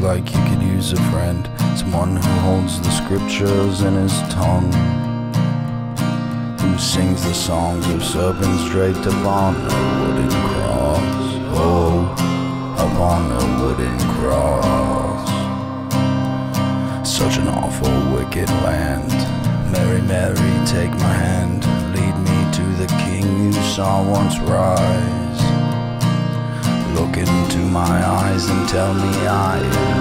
like you could use a friend, someone who holds the scriptures in his tongue, who sings the songs of serpents straight upon a wooden cross. Oh, upon a wooden cross. Such an awful, wicked land. Mary, Mary, take my hand, lead me to the King you saw once rise. My eyes and tell me I am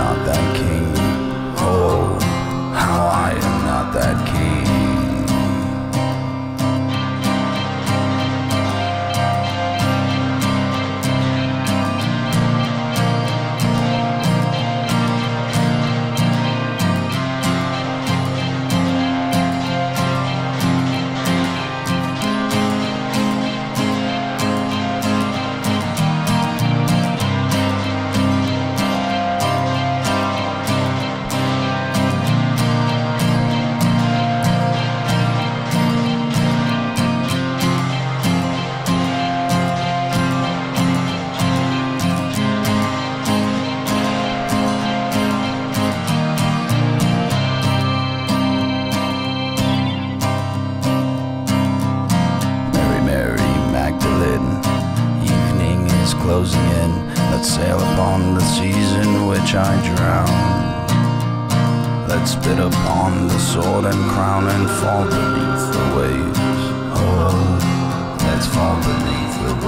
closing in. Let's sail upon the seas in which I drown. Let's spit upon the sword and crown and fall beneath the waves. Oh, let's fall beneath the waves.